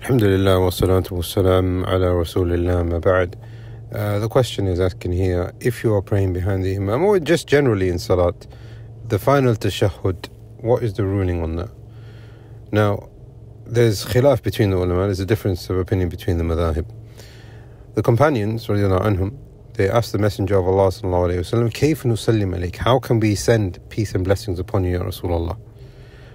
Alhamdulillah wa salatu wa salam ala rasulillah ma ba'd. Uh, the question is asking here if you are praying behind the Imam or just generally in Salat, the final tashahhud, what is the ruling on that? Now, there's khilaf between the ulama, there's a difference of opinion between the madhahib. The companions, anhum, they asked the Messenger of Allah, وسلم, how can we send peace and blessings upon you, Ya Rasulullah?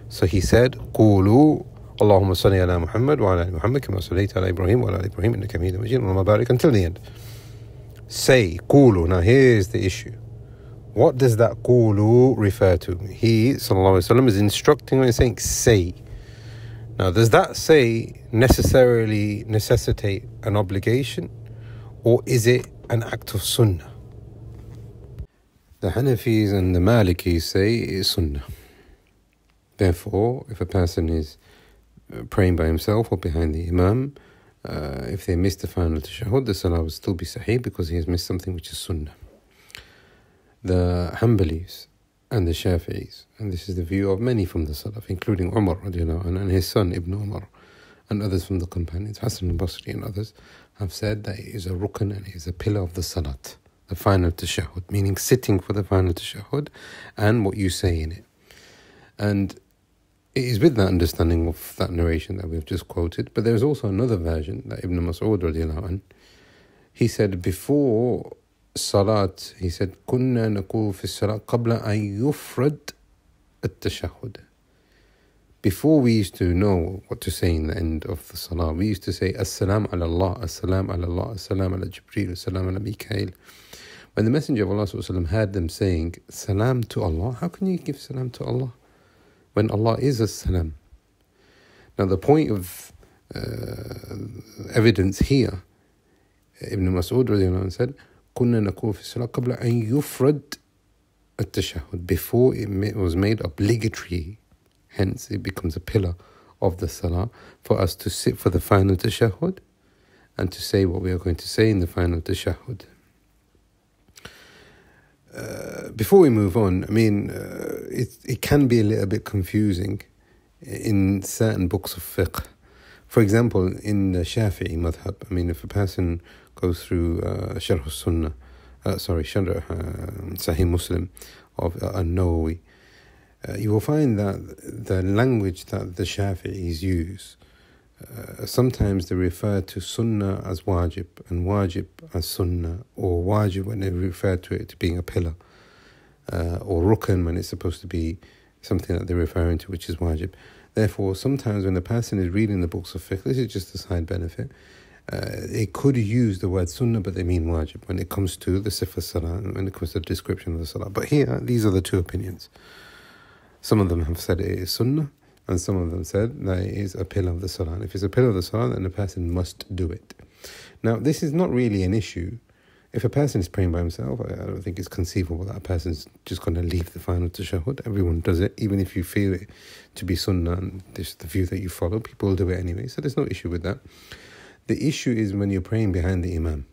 So he said, قولوا اللهم صل على محمد وعلى ال محمد كما صليت على ابراهيم وعلى ال ابراهيم انك حميد مجيد اللهم بارك until the end say قولوا now here's the issue what does that قولوا refer to he sallallahu alaihi wasallam is instructing and saying say now does that say necessarily necessitate an obligation or is it an act of sunnah the Hanafis and the Malikis say it's sunnah therefore if a person is uh, praying by himself or behind the Imam. Uh, if they miss the final tashahhud, the salah will still be sahih because he has missed something which is sunnah. The Hanbalis and the Shafi'is, and this is the view of many from the Salaf, including Umar and, and his son Ibn Umar, and others from the companions, Hassan al-Basri and others, have said that it is a rukn and it is a pillar of the salat, the final tashahhud, meaning sitting for the final tashahhud and what you say in it. And it is with that understanding of that narration that we've just quoted, but there's also another version that Ibn Mas'ud radiallahu he said before Salat, he said, كنا نقول في الصلاة قبل أن يفرد التشهد. Before we used to know what to say in the end of the Salah, we used to say, As-salam ala Allah, As-salam ala Allah, As-salam ala Jibreel, As-salam ala Mikael. When the Messenger of Allah heard them saying, Salam to Allah, how can you give salam to Allah? when Allah is as salam. Now, the point of uh, evidence here, Ibn Mas'ud said, كنا نقول في الصلاة قبل أن يفرد التشهد before it was made obligatory hence it becomes a pillar of the salah for us to sit for the final tashahhud and to say what we are going to say in the final tashahhud before we move on, I mean, uh, it, it can be a little bit confusing in certain books of fiqh. For example, in the Shafi'i madhab, I mean, if a person goes through uh, Sunnah, uh, sorry, Sharh uh, Sahih Muslim of uh, An-Nawawi, uh, you will find that the language that the Shafi'is use uh, sometimes they refer to sunnah as wajib and wajib as sunnah, or wajib when they refer to it being a pillar, uh, or rukn when it's supposed to be something that they're referring to, which is wajib. Therefore, sometimes when the person is reading the books of fiqh, this is just a side benefit. Uh, they could use the word sunnah, but they mean wajib when it comes to the sifah salah, when it comes to the description of the salah. But here, these are the two opinions. Some of them have said it is sunnah, and some of them said that it is a pillar of the salah. If it's a pillar of the salah, then the person must do it. Now, this is not really an issue. If a person is praying by himself, I don't think it's conceivable that a person's just going to leave the final tashahhud. Everyone does it, even if you feel it to be sunnah and this the view that you follow, people do it anyway. So there's no issue with that. The issue is when you're praying behind the imam.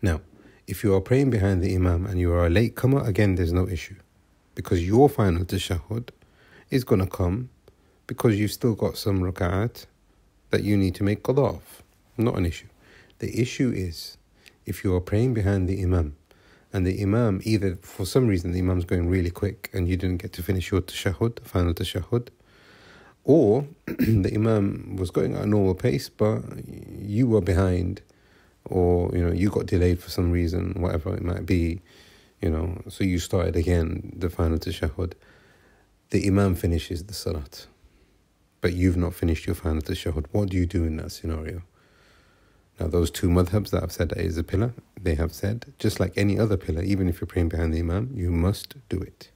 Now, if you are praying behind the imam and you are a late comer, again, there's no issue. Because your final tashahhud is going to come because you've still got some rak'at that you need to make qada of. Not an issue. The issue is if you are praying behind the imam and the imam either for some reason the imam's going really quick and you didn't get to finish your tashahhud, final tashahhud, or the imam was going at a normal pace but you were behind or you know you got delayed for some reason, whatever it might be, you know, so you started again the final tashahhud the Imam finishes the Salat, but you've not finished your final tashahhud. What do you do in that scenario? Now, those two madhabs that have said that is a pillar, they have said, just like any other pillar, even if you're praying behind the Imam, you must do it.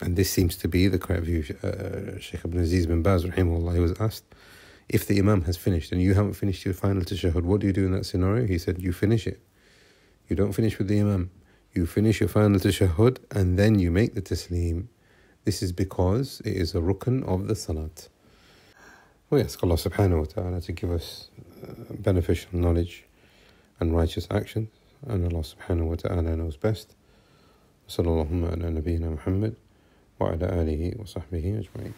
And this seems to be the correct view. Uh, Sheikh Ibn Aziz bin Baz, rahimahullah, he was asked, if the Imam has finished and you haven't finished your final tashahhud, what do you do in that scenario? He said, you finish it. You don't finish with the Imam you finish your final tashahhud and then you make the taslim. This is because it is a rukn of the salat. We ask Allah subhanahu wa ta'ala to give us beneficial knowledge and righteous actions. And Allah subhanahu wa ta'ala knows best. صلى الله على نبينا محمد وعلى آله وصحبه أجمعين